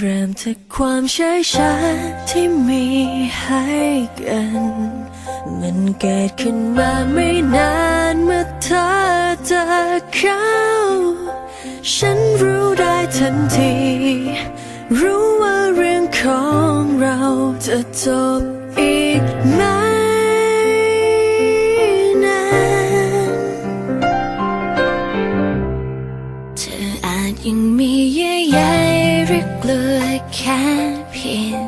เริ่มจากความเฉยชาที่มีให้กัน มันเกิดขึ้นมาไม่นานเมื่อเธอเจอเขาฉันรู้ได้ทันที รู้ว่าเรื่องของเราจะจบอีกไหมนานเธออาจยังมี ริกเลือแค่เพียง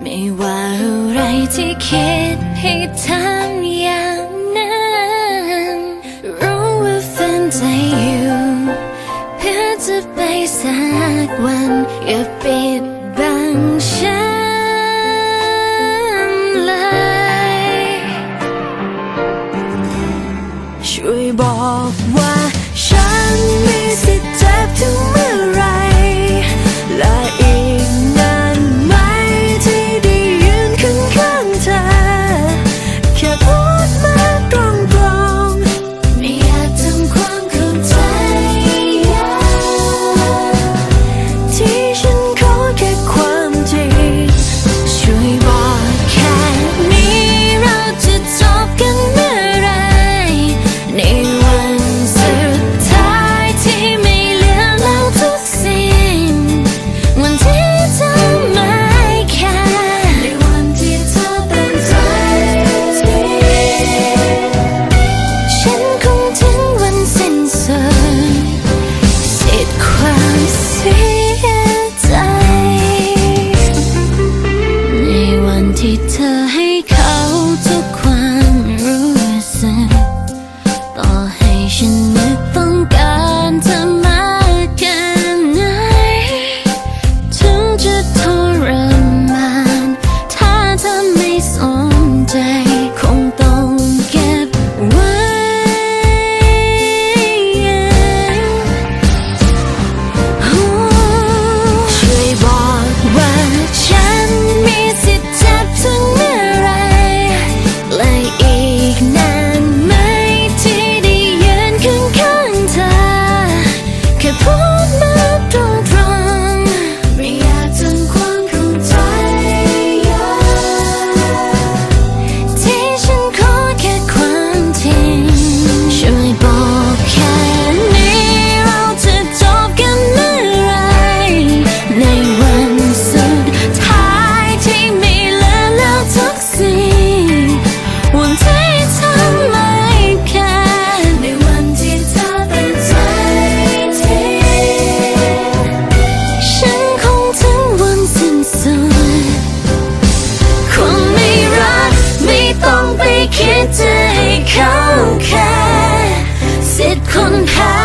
ไม่ว่าอะไรที่คิดให้ทำอย่างนั้นรู้ว่าฝันใจอยู่เพื่อจะไปสักวันอย่าปิดบังฉันเลยช่วยบอก ที่เธอให้เขาทุกความรู้สึกต่อให้ฉัน couldn't have